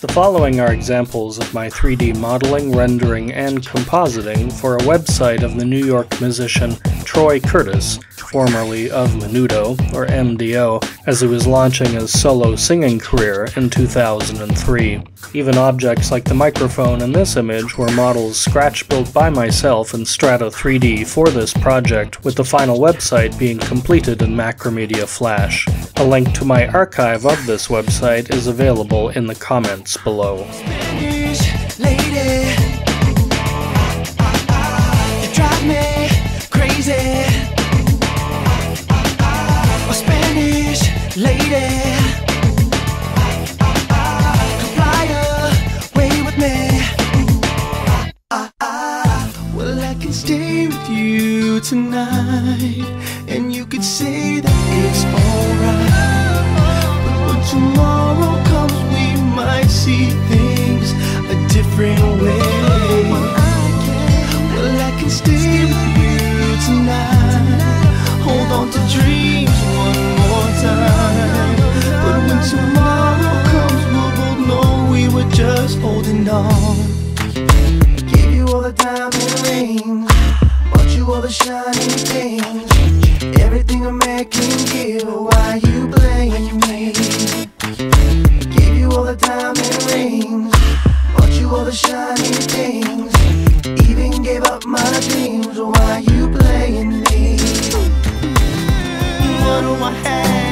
The following are examples of my 3D modeling, rendering, and compositing for a website of the New York musician Troy Kurtis, formerly of Menudo, or MDO, as he was launching his solo singing career in 2003. Even objects like the microphone in this image were models scratch built by myself in Strata 3D for this project, with the final website being completed in Macromedia Flash. A link to my archive of this website is available in the comments below. Lady. can stay with you tonight And you could say that it's alright. But when tomorrow comes we might see things a different way. Well I can stay with you tonight. Hold on to dreams one more time. But when tomorrow comes we'll both know we were just holding on. Give you all the time a shiny thing. Everything I'm making you, why you blame me? Give you all the diamond rings, bought you all the shiny things. Even gave up my dreams, why you playing me? What do I have?